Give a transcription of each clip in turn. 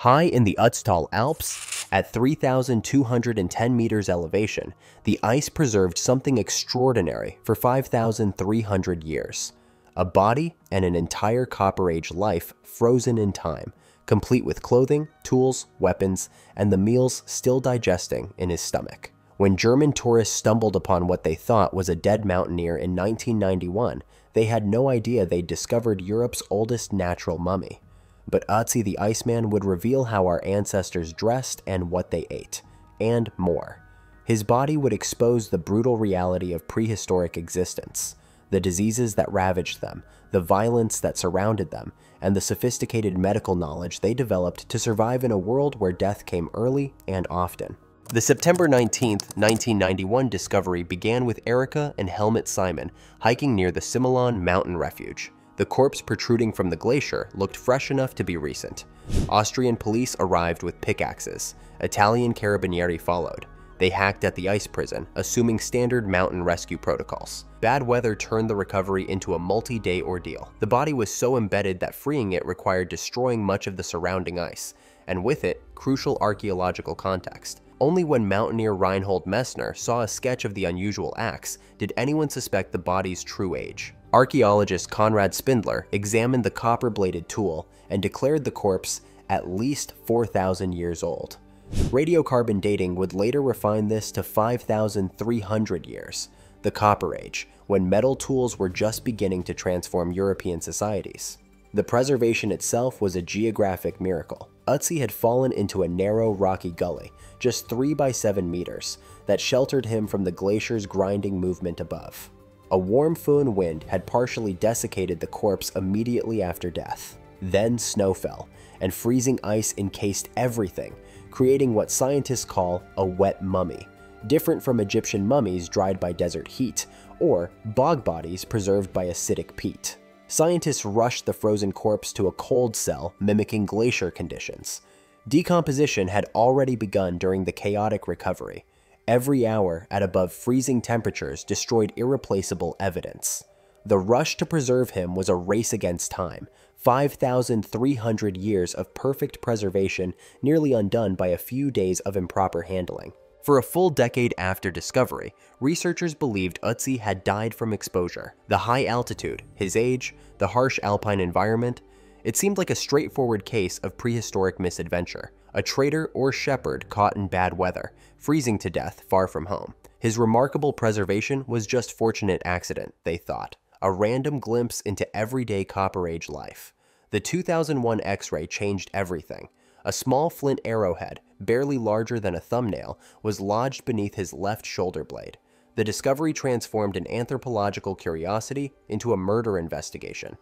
High in the Ötztal Alps, at 3,210 meters elevation, the ice preserved something extraordinary for 5,300 years. A body and an entire Copper Age life frozen in time, complete with clothing, tools, weapons, and the meals still digesting in his stomach. When German tourists stumbled upon what they thought was a dead mountaineer in 1991, they had no idea they'd discovered Europe's oldest natural mummy but Ötzi the Iceman would reveal how our ancestors dressed and what they ate, and more. His body would expose the brutal reality of prehistoric existence, the diseases that ravaged them, the violence that surrounded them, and the sophisticated medical knowledge they developed to survive in a world where death came early and often. The September 19, 1991 discovery began with Erika and Helmut Simon hiking near the Similaun Mountain Refuge. The corpse protruding from the glacier looked fresh enough to be recent. Austrian police arrived with pickaxes. Italian carabinieri followed. They hacked at the ice prison, assuming standard mountain rescue protocols. Bad weather turned the recovery into a multi-day ordeal. The body was so embedded that freeing it required destroying much of the surrounding ice, and with it, crucial archaeological context. Only when mountaineer Reinhold Messner saw a sketch of the unusual axe did anyone suspect the body's true age. Archaeologist Konrad Spindler examined the copper-bladed tool and declared the corpse at least 4,000 years old. Radiocarbon dating would later refine this to 5,300 years, the Copper Age, when metal tools were just beginning to transform European societies. The preservation itself was a geographic miracle. Ötzi had fallen into a narrow, rocky gully, just 3 by 7 meters, that sheltered him from the glacier's grinding movement above. A warm foehn wind had partially desiccated the corpse immediately after death. Then snow fell, and freezing ice encased everything, creating what scientists call a wet mummy, different from Egyptian mummies dried by desert heat, or bog bodies preserved by acidic peat. Scientists rushed the frozen corpse to a cold cell mimicking glacier conditions. Decomposition had already begun during the chaotic recovery, every hour at above freezing temperatures destroyed irreplaceable evidence. The rush to preserve him was a race against time, 5,300 years of perfect preservation nearly undone by a few days of improper handling. For a full decade after discovery, researchers believed Ötzi had died from exposure. The high altitude, his age, the harsh alpine environment, it seemed like a straightforward case of prehistoric misadventure, a trader or shepherd caught in bad weather, freezing to death far from home. His remarkable preservation was just fortunate accident, they thought, a random glimpse into everyday Copper Age life. The 2001 X-ray changed everything. A small flint arrowhead, barely larger than a thumbnail, was lodged beneath his left shoulder blade. The discovery transformed an anthropological curiosity into a murder investigation.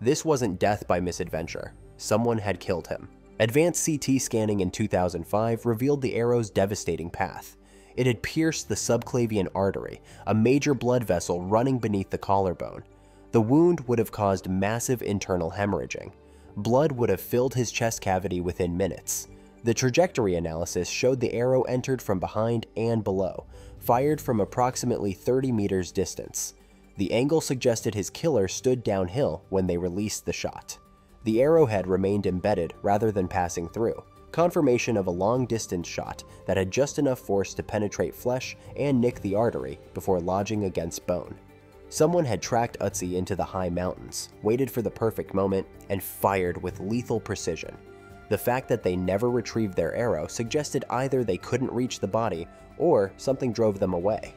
This wasn't death by misadventure. Someone had killed him. Advanced CT scanning in 2005 revealed the arrow's devastating path. It had pierced the subclavian artery, a major blood vessel running beneath the collarbone. The wound would have caused massive internal hemorrhaging. Blood would have filled his chest cavity within minutes. The trajectory analysis showed the arrow entered from behind and below, fired from approximately 30 meters distance. The angle suggested his killer stood downhill when they released the shot. The arrowhead remained embedded rather than passing through, confirmation of a long-distance shot that had just enough force to penetrate flesh and nick the artery before lodging against bone. Someone had tracked Ötzi into the high mountains, waited for the perfect moment, and fired with lethal precision. The fact that they never retrieved their arrow suggested either they couldn't reach the body or something drove them away.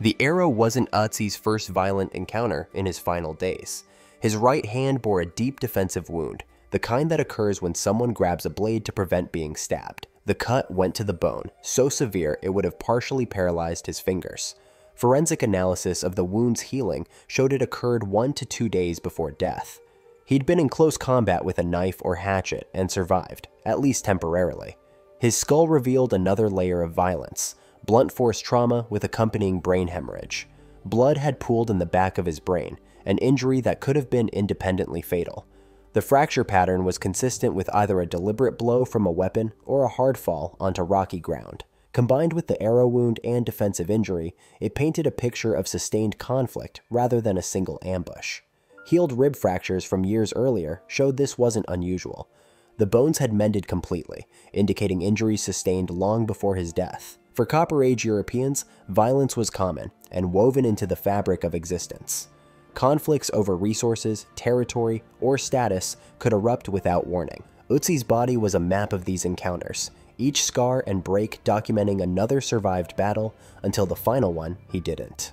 The arrow wasn't Ötzi's first violent encounter in his final days. His right hand bore a deep defensive wound, the kind that occurs when someone grabs a blade to prevent being stabbed. The cut went to the bone, so severe it would have partially paralyzed his fingers. Forensic analysis of the wound's healing showed it occurred one to two days before death. He'd been in close combat with a knife or hatchet and survived, at least temporarily. His skull revealed another layer of violence, blunt force trauma with accompanying brain hemorrhage. Blood had pooled in the back of his brain, an injury that could have been independently fatal. The fracture pattern was consistent with either a deliberate blow from a weapon or a hard fall onto rocky ground. Combined with the arrow wound and defensive injury, it painted a picture of sustained conflict rather than a single ambush. Healed rib fractures from years earlier showed this wasn't unusual. The bones had mended completely, indicating injuries sustained long before his death. For Copper Age Europeans, violence was common and woven into the fabric of existence. Conflicts over resources, territory, or status could erupt without warning. Ötzi's body was a map of these encounters, each scar and break documenting another survived battle until the final one he didn't.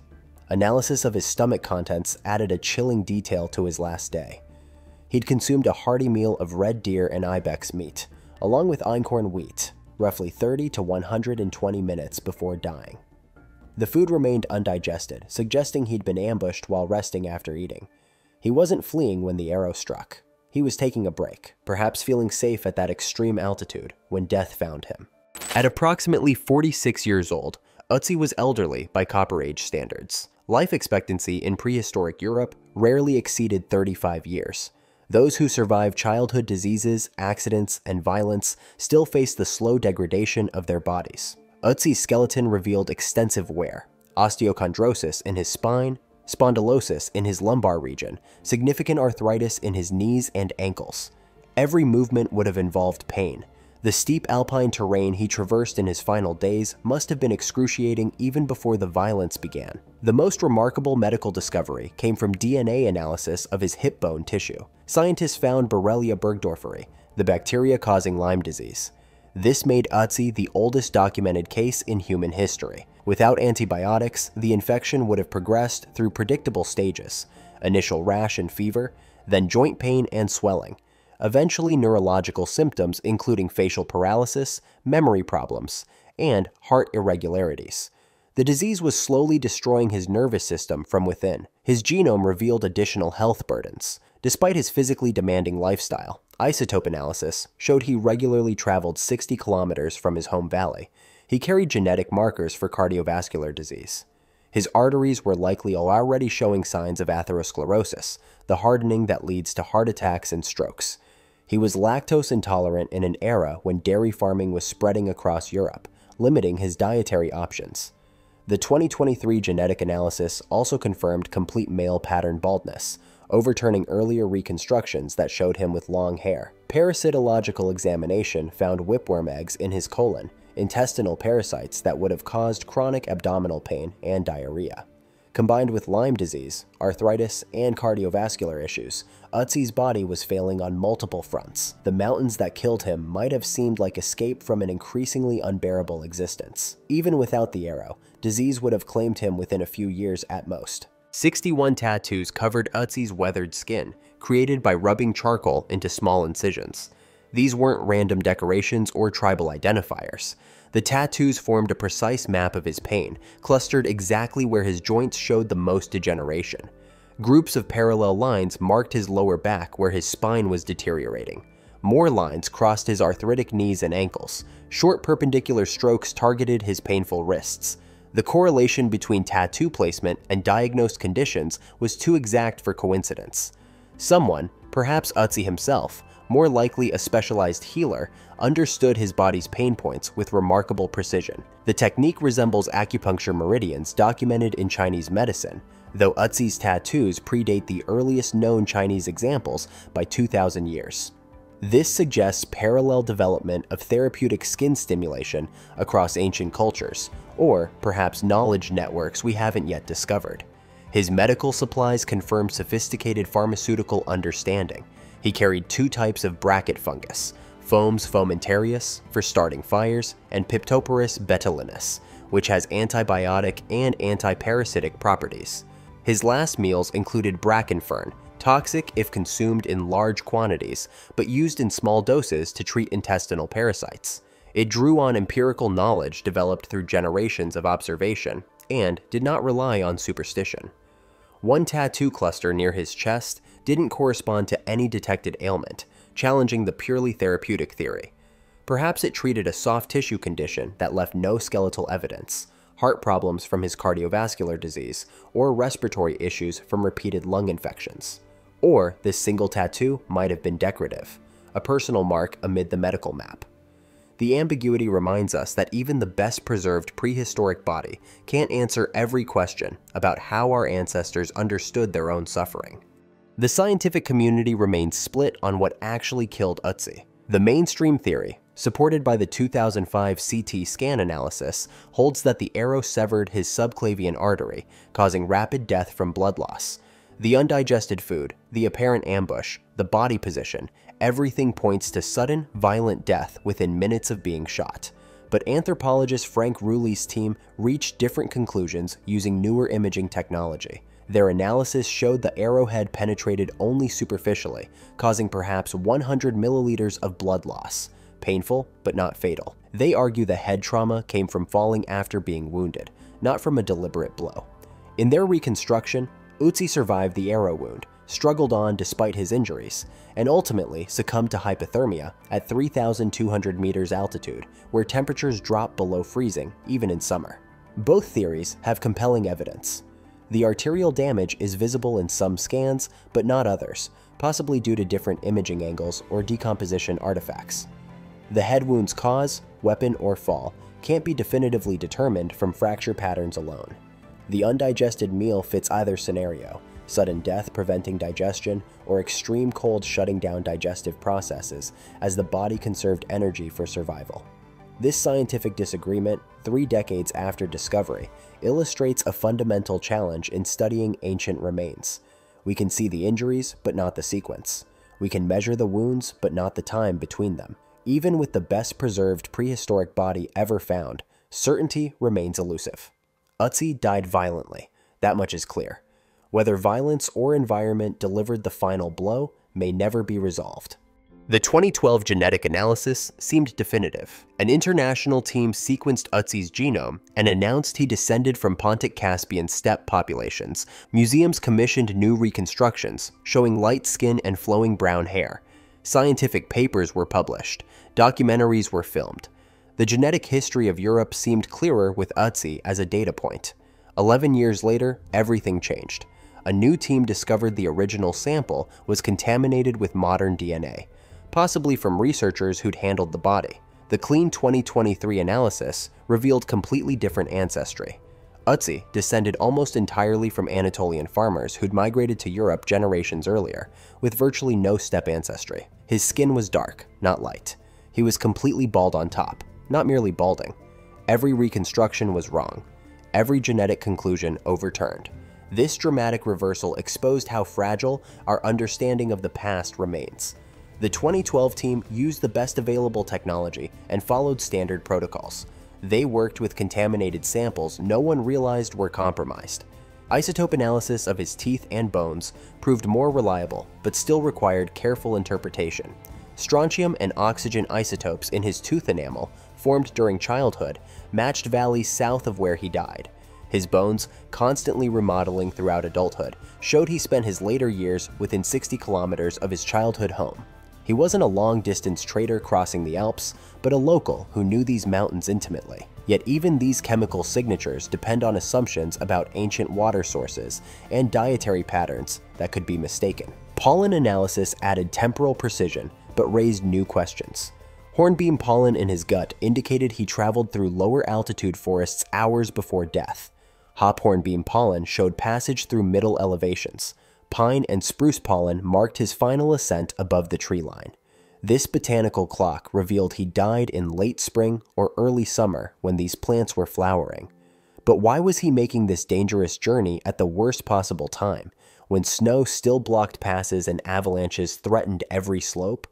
Analysis of his stomach contents added a chilling detail to his last day. He'd consumed a hearty meal of red deer and ibex meat, along with einkorn wheat, roughly 30 to 120 minutes before dying. The food remained undigested, suggesting he'd been ambushed while resting after eating. He wasn't fleeing when the arrow struck. He was taking a break, perhaps feeling safe at that extreme altitude when death found him. At approximately 46 years old, Ötzi was elderly by Copper Age standards. Life expectancy in prehistoric Europe rarely exceeded 35 years. Those who survived childhood diseases, accidents, and violence still faced the slow degradation of their bodies. Ötzi's skeleton revealed extensive wear, osteochondrosis in his spine, spondylosis in his lumbar region, significant arthritis in his knees and ankles. Every movement would have involved pain. The steep alpine terrain he traversed in his final days must have been excruciating even before the violence began. The most remarkable medical discovery came from DNA analysis of his hip bone tissue. Scientists found Borrelia burgdorferi, the bacteria causing Lyme disease. This made Ötzi the oldest documented case in human history. Without antibiotics, the infection would have progressed through predictable stages initial rash and fever, then joint pain and swelling, eventually neurological symptoms including facial paralysis, memory problems, and heart irregularities. The disease was slowly destroying his nervous system from within. His genome revealed additional health burdens. Despite his physically demanding lifestyle, isotope analysis showed he regularly traveled 60 kilometers from his home valley, he carried genetic markers for cardiovascular disease. His arteries were likely already showing signs of atherosclerosis, the hardening that leads to heart attacks and strokes. He was lactose intolerant in an era when dairy farming was spreading across Europe, limiting his dietary options. The 2023 genetic analysis also confirmed complete male pattern baldness, overturning earlier reconstructions that showed him with long hair. Parasitological examination found whipworm eggs in his colon, intestinal parasites that would have caused chronic abdominal pain and diarrhea. Combined with Lyme disease, arthritis, and cardiovascular issues, Ötzi's body was failing on multiple fronts. The mountains that killed him might have seemed like escape from an increasingly unbearable existence. Even without the arrow, disease would have claimed him within a few years at most. 61 tattoos covered Ötzi's weathered skin, created by rubbing charcoal into small incisions. These weren't random decorations or tribal identifiers. The tattoos formed a precise map of his pain, clustered exactly where his joints showed the most degeneration. Groups of parallel lines marked his lower back where his spine was deteriorating. More lines crossed his arthritic knees and ankles. Short perpendicular strokes targeted his painful wrists. The correlation between tattoo placement and diagnosed conditions was too exact for coincidence. Someone, perhaps Ötzi himself, more likely a specialized healer, understood his body's pain points with remarkable precision. The technique resembles acupuncture meridians documented in Chinese medicine, though Ötzi's tattoos predate the earliest known Chinese examples by 2,000 years. This suggests parallel development of therapeutic skin stimulation across ancient cultures, or perhaps knowledge networks we haven't yet discovered. His medical supplies confirm sophisticated pharmaceutical understanding, he carried two types of bracket fungus, Fomes fomentarius for starting fires, and Piptoporus betulinus, which has antibiotic and antiparasitic properties. His last meals included bracken fern, toxic if consumed in large quantities, but used in small doses to treat intestinal parasites. It drew on empirical knowledge developed through generations of observation and did not rely on superstition. One tattoo cluster near his chest didn't correspond to any detected ailment, challenging the purely therapeutic theory. Perhaps it treated a soft tissue condition that left no skeletal evidence, heart problems from his cardiovascular disease, or respiratory issues from repeated lung infections. Or this single tattoo might have been decorative, a personal mark amid the medical map. The ambiguity reminds us that even the best preserved prehistoric body can't answer every question about how our ancestors understood their own suffering. The scientific community remains split on what actually killed Ötzi. The mainstream theory, supported by the 2005 CT scan analysis, holds that the arrow severed his subclavian artery, causing rapid death from blood loss. The undigested food, the apparent ambush, the body position, everything points to sudden, violent death within minutes of being shot. But anthropologist Frank Rühli's team reached different conclusions using newer imaging technology. Their analysis showed the arrowhead penetrated only superficially, causing perhaps 100 milliliters of blood loss. Painful, but not fatal. They argue the head trauma came from falling after being wounded, not from a deliberate blow. In their reconstruction, Ötzi survived the arrow wound, struggled on despite his injuries, and ultimately succumbed to hypothermia at 3,200 meters altitude, where temperatures drop below freezing even in summer. Both theories have compelling evidence. The arterial damage is visible in some scans, but not others, possibly due to different imaging angles or decomposition artifacts. The head wound's cause, weapon, or fall can't be definitively determined from fracture patterns alone. The undigested meal fits either scenario, sudden death preventing digestion, or extreme cold shutting down digestive processes as the body conserved energy for survival. This scientific disagreement, three decades after discovery, illustrates a fundamental challenge in studying ancient remains. We can see the injuries, but not the sequence. We can measure the wounds, but not the time between them. Even with the best preserved prehistoric body ever found, certainty remains elusive. Ötzi died violently, that much is clear. Whether violence or environment delivered the final blow may never be resolved. The 2012 genetic analysis seemed definitive. An international team sequenced Ötzi's genome and announced he descended from Pontic-Caspian steppe populations. Museums commissioned new reconstructions, showing light skin and flowing brown hair. Scientific papers were published. Documentaries were filmed. The genetic history of Europe seemed clearer with Ötzi as a data point. Eleven years later, everything changed. A new team discovered the original sample was contaminated with modern DNA, possibly from researchers who'd handled the body. The clean 2023 analysis revealed completely different ancestry. Ötzi descended almost entirely from Anatolian farmers who'd migrated to Europe generations earlier, with virtually no steppe ancestry. His skin was dark, not light. He was completely bald on top, not merely balding. Every reconstruction was wrong. Every genetic conclusion overturned. This dramatic reversal exposed how fragile our understanding of the past remains. The 2012 team used the best available technology and followed standard protocols. They worked with contaminated samples no one realized were compromised. Isotope analysis of his teeth and bones proved more reliable, but still required careful interpretation. Strontium and oxygen isotopes in his tooth enamel formed during childhood, matched valleys south of where he died. His bones, constantly remodeling throughout adulthood, showed he spent his later years within 60 kilometers of his childhood home. He wasn't a long-distance trader crossing the Alps, but a local who knew these mountains intimately. Yet even these chemical signatures depend on assumptions about ancient water sources and dietary patterns that could be mistaken. Pollen analysis added temporal precision, but raised new questions. Hornbeam pollen in his gut indicated he traveled through lower altitude forests hours before death. Hop hornbeam pollen showed passage through middle elevations. Pine and spruce pollen marked his final ascent above the tree line. This botanical clock revealed he died in late spring or early summer when these plants were flowering. But why was he making this dangerous journey at the worst possible time, when snow still blocked passes and avalanches threatened every slope?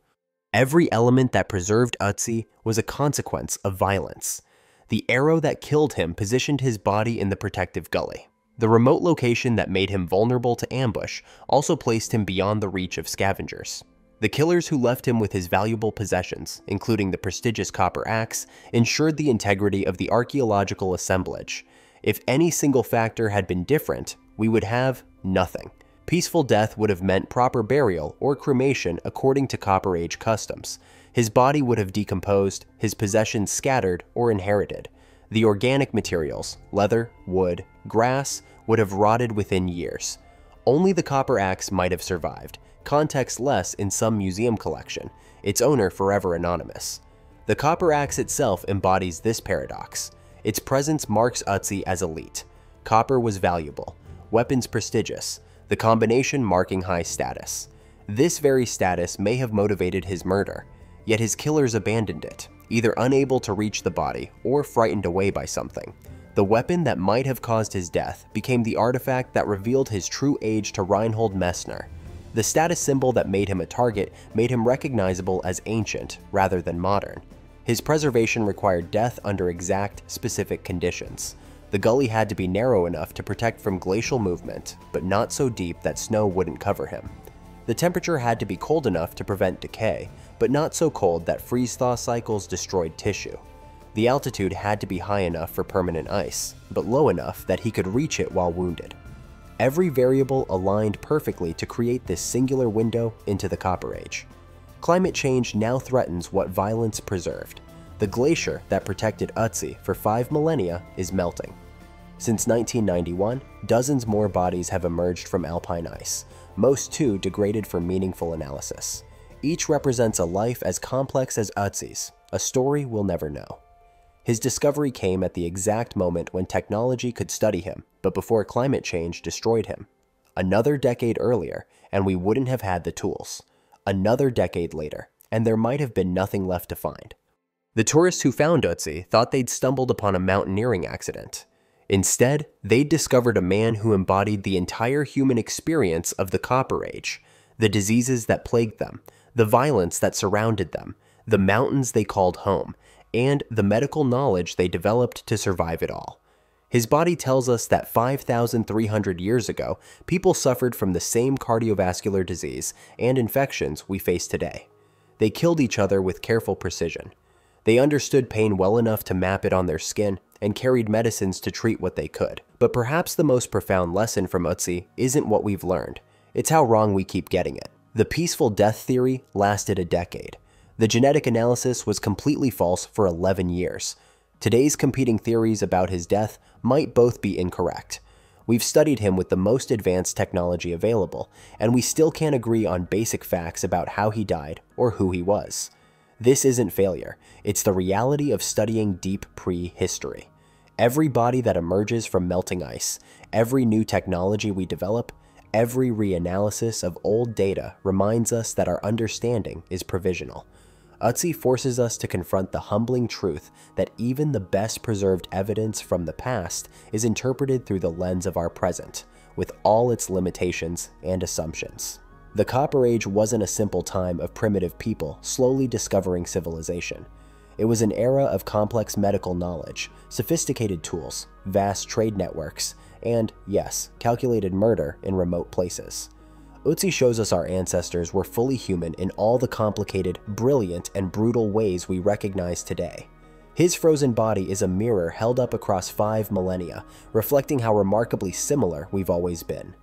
Every element that preserved Ötzi was a consequence of violence. The arrow that killed him positioned his body in the protective gully. The remote location that made him vulnerable to ambush also placed him beyond the reach of scavengers. The killers who left him with his valuable possessions, including the prestigious copper axe, ensured the integrity of the archaeological assemblage. If any single factor had been different, we would have nothing. Peaceful death would have meant proper burial or cremation according to Copper Age customs. His body would have decomposed, his possessions scattered or inherited. The organic materials, leather, wood, grass, would have rotted within years. Only the copper axe might have survived, context less in some museum collection, its owner forever anonymous. The copper axe itself embodies this paradox. Its presence marks Ötzi as elite. Copper was valuable, weapons prestigious, the combination marking high status. This very status may have motivated his murder. yet his killers abandoned it, either unable to reach the body or frightened away by something. The weapon that might have caused his death became the artifact that revealed his true age to Reinhold Messner. The status symbol that made him a target made him recognizable as ancient rather than modern. His preservation required death under exact, specific conditions. The gully had to be narrow enough to protect from glacial movement, but not so deep that snow wouldn't cover him. The temperature had to be cold enough to prevent decay, but not so cold that freeze-thaw cycles destroyed tissue. The altitude had to be high enough for permanent ice, but low enough that he could reach it while wounded. Every variable aligned perfectly to create this singular window into the Copper Age. Climate change now threatens what violence preserved. The glacier that protected Ötzi for five millennia is melting. Since 1991, dozens more bodies have emerged from alpine ice, most too degraded for meaningful analysis. Each represents a life as complex as Ötzi's, a story we'll never know. His discovery came at the exact moment when technology could study him, but before climate change destroyed him. Another decade earlier, and we wouldn't have had the tools another decade later, and there might have been nothing left to find. The tourists who found Ötzi thought they'd stumbled upon a mountaineering accident. Instead, they'd discovered a man who embodied the entire human experience of the Copper Age, the diseases that plagued them, the violence that surrounded them, the mountains they called home, and the medical knowledge they developed to survive it all. His body tells us that 5,300 years ago, people suffered from the same cardiovascular disease and infections we face today. They killed each other with careful precision. They understood pain well enough to map it on their skin and carried medicines to treat what they could. But perhaps the most profound lesson from Ötzi isn't what we've learned, it's how wrong we keep getting it. The peaceful death theory lasted a decade. The genetic analysis was completely false for 11 years. Today's competing theories about his death might both be incorrect. We've studied him with the most advanced technology available, and we still can't agree on basic facts about how he died or who he was. This isn't failure, it's the reality of studying deep prehistory. Every body that emerges from melting ice, every new technology we develop, every reanalysis of old data reminds us that our understanding is provisional. Ötzi forces us to confront the humbling truth that even the best preserved evidence from the past is interpreted through the lens of our present, with all its limitations and assumptions. The Copper Age wasn't a simple time of primitive people slowly discovering civilization. It was an era of complex medical knowledge, sophisticated tools, vast trade networks, and, yes, calculated murder in remote places. Ötzi shows us our ancestors were fully human in all the complicated, brilliant, and brutal ways we recognize today. His frozen body is a mirror held up across five millennia, reflecting how remarkably similar we've always been.